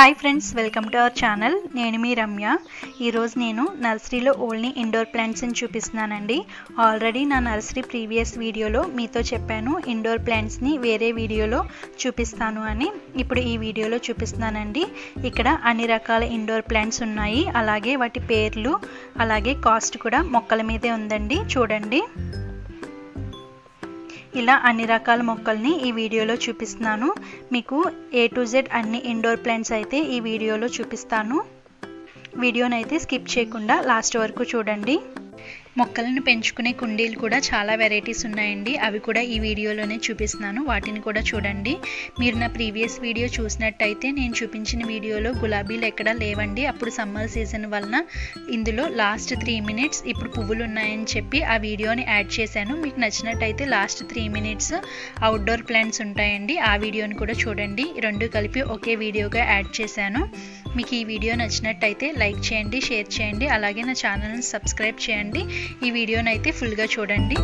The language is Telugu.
Hi friends welcome to our channel. నేను మీ రమ్య. ఈరోజు నేను నర్సరీలో ఓన్లీ ఇండోర్ ప్లాంట్స్ని చూపిస్తున్నానండి. ఆల్రెడీ నా నర్సరీ ప్రీవియస్ వీడియోలో మీతో చెప్పాను ఇండోర్ ప్లాంట్స్ని వేరే వీడియోలో చూపిస్తాను అని. ఇప్పుడు ఈ వీడియోలో చూపిస్తున్నానండి. ఇక్కడ అన్ని రకాల ఇండోర్ ప్లాంట్స్ ఉన్నాయి. అలాగే వాటి పేర్లు అలాగే కాస్ట్ కూడా మొక్కల మీదే ఉందండి. చూడండి. ఇలా అన్ని రకాల మొక్కల్ని ఈ వీడియోలో చూపిస్తున్నాను. మీకు ఏ టు జెడ్ అన్ని ఇండోర్ ప్లాంట్స్ అయితే ఈ వీడియోలో చూపిస్తాను. వీడియోనైతే స్కిప్ చేయకుండా లాస్ట్ వరకు చూడండి. మొక్కలను పెంచుకునే కుండీలు కూడా చాలా వెరైటీస్ ఉన్నాయండి. అవి కూడా ఈ వీడియోలోనే చూపిస్తున్నాను. వాటిని కూడా చూడండి. మీరు నా ప్రీవియస్ వీడియో చూసినట్టయితే నేను చూపించిన వీడియోలో గులాబీలు ఎక్కడా లేవండి. అప్పుడు సమ్మర్ సీజన్ వలన ఇందులో లాస్ట్ త్రీ మినిట్స్ ఇప్పుడు పువ్వులు ఉన్నాయని చెప్పి ఆ వీడియోని యాడ్ చేశాను. మీకు నచ్చినట్టయితే last three minutes outdoor plants ఉంటాయండి. ఆ వీడియోని కూడా చూడండి. రెండు కలిపి ఒకే వీడియోగా యాడ్ చేశాను. మీకు ఈ వీడియో నచ్చినట్టయితే లైక్ చేయండి షేర్ చేయండి అలాగే నా ఛానల్ని సబ్స్క్రైబ్ చేయండి. ఈ వీడియోని అయితే ఫుల్గా చూడండి.